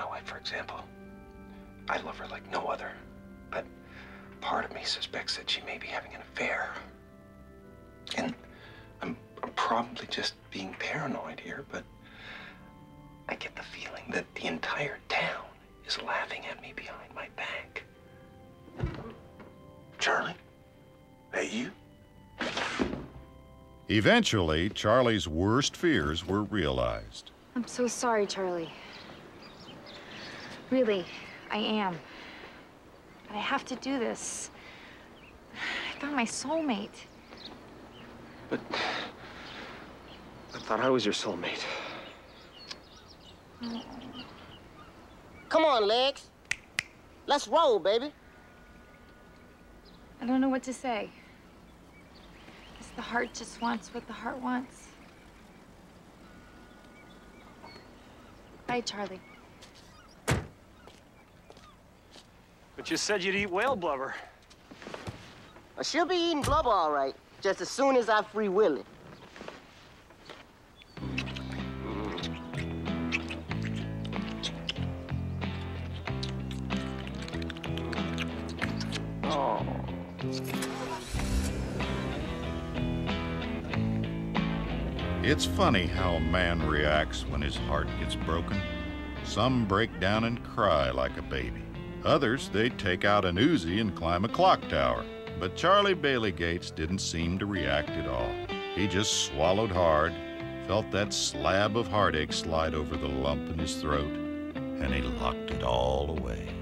my wife, for example. I love her like no other. But part of me suspects that she may be having an affair. And I'm, I'm probably just being paranoid here, but I get the feeling that the entire town is laughing at me behind my back. Charlie? Hey, you? Eventually, Charlie's worst fears were realized. I'm so sorry, Charlie. Really, I am. But I have to do this. I found my soulmate. But I thought I was your soulmate. Come on, Legs. Let's roll, baby. I don't know what to say. Guess the heart just wants what the heart wants. Bye, Charlie. But you said you'd eat whale blubber. I should be eating blubber all right, just as soon as I free will it. Oh. It's funny how a man reacts when his heart gets broken. Some break down and cry like a baby. Others, they'd take out an Uzi and climb a clock tower. But Charlie Baileygates didn't seem to react at all. He just swallowed hard, felt that slab of heartache slide over the lump in his throat, and he locked it all away.